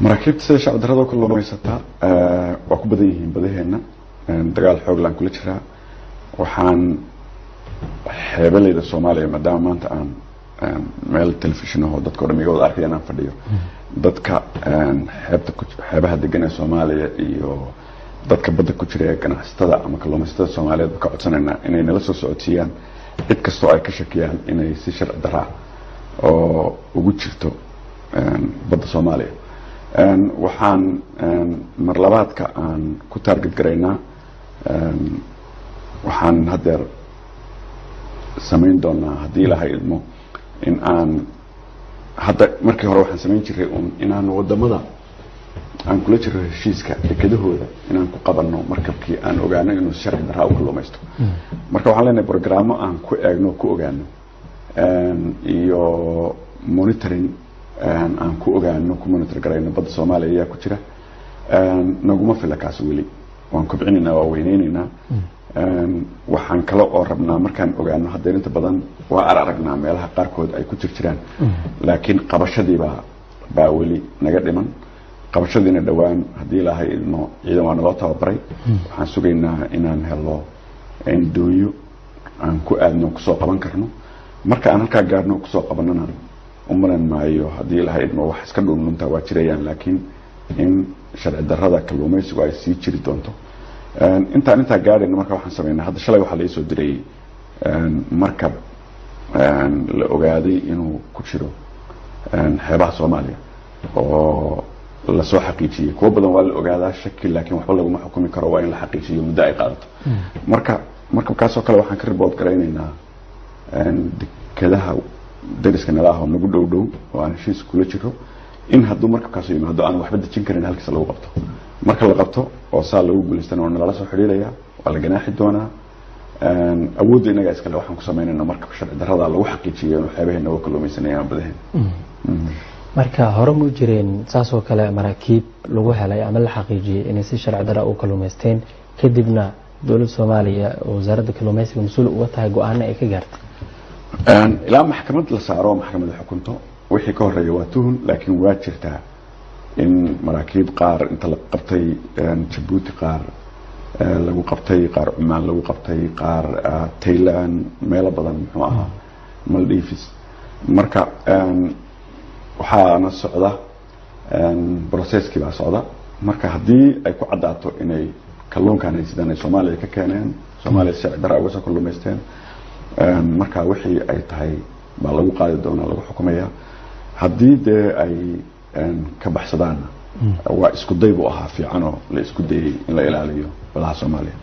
maraakiibta sida shacab darrada kalluumaysataa waa ku badan yihiin badaheenna dagaal xooglaan kula jiraa waxaan xeebaleyda soomaaliya maadaama maanta aan meel telefishin ahoo dadka o dhan iga wada arkaya inaan fadhiyo. Dadka xeebta xeebaha degan ee soomaaliya iyo dadka badda ku jira ee ganacsatada ama kalluumaysatada soomaaliyeed ba ka codsanaynaa inay nala soo socodsiiyaan. Cid kastoo ay ka shakiyaan inay si sharci daraa oo ugu jirto badda soomaaliya waxaan marlabaadka aan ku taarget garaynaa waxaan haddeer samayn doonaa haddii ilahay idmo in aan hadda markii hore waxaan samayn jiray un inaan waddamada aan kula jiro heshiiska dekedahooda inaan ku qabanno markabkii aan ogaano inuu sharci daraa u kalluumaysto. Marka waxaan leenahay brogramo aan ku eegno ku ogaano. Iyo monitoring aan ku ogaano ku monitor badda soomaaliya ayaa ku jira. Naguma fila kaas weli. Waan kobcinaynaa waa weyneyneynaa. Waxaan kale oo rabnaa markaan ogaano haddeen inta badan waa ar aragnaa meelaha qaarkood ay ku jir jiraan laakiin qabashadiibaa baa weli naga dhiman. Qabashadiina dhowaan haddii ilaahay idmo ciidan waa naloo tababaray. Waxaan sugaynaa inaan helo dooyo aan ku aadno ku soo qaban karno. Marka aan halkaa gaarno ku soo qabanana umalan maayo haddii ilaahay idmo wax iska dhunlunta waa jirayaan laakiin in sharci darrada kalluumaysigu ay sii jiri doonto. Intaan intaa gaadhayna marka waxaan samaynaa hadda shalay waxaa laisoo diray markab la ogaaday inuu ku jiro xeebaha soomaaliya oo la soo xaqiijiyey kuwo badan waa la ogaadaa shaki laakiin waxba laguma xukumi karo waa in la xaqiijiyo muddo ay qaadato. Marka markabkaasoo kale waxaan ka ribood garaynaynaa dekadaha dariska nala ah oo nagu dhow dhow oo aan heshiis kula jiro. In hadduu markabkaasu yimaado aan waxba dejin karin halkiisa lagu qabto. Marka la qabto oo saa lagu guulaystana waa nalala soo xidhiiraya waa la ganaaxi doonaa. Awoodda inaga iskale waxaan ku samaynayna markab sharci darrada lagu xaqiijiyo inuu xeebaheena uga kalluumaysanaya ama badaheen marka hore mu jireen saasoo kale maraakiib lagu helay ama la xaqiijiyey inay si sharci dara u kalluumaysteen? Kadibna dowladda soomaaliya oo wasaaradda kalluumaysiga mas'uul uga tahay go'aano ay ka gaartay ilaa maxkamad la saaro maxkamada xukunto wixii ka horreeya waa tuhun laakiin waa jirtaa in maraakiib qaar inta la qabtay jabuuti qaar lagu qabtay qaar cumaan lagu qabtay qaar tayland meelo badan muxuu ahaa maldives. Marka waxaana socda brocesskii baa socda. Marka haddii ay ku caddaato inay kalluunkan ay sidaan ay soomaaliya ka keeneen soomaaliya sharci dara uga soo kalluumaysteen marka wixii ay tahay baa lagu qaadi doonaa lagu xukumaya haddii dee ay ka baxsadaanna waa isku day buu ahaa fiicanoo la isku dayay in la ilaaliyo badaha soomaaliya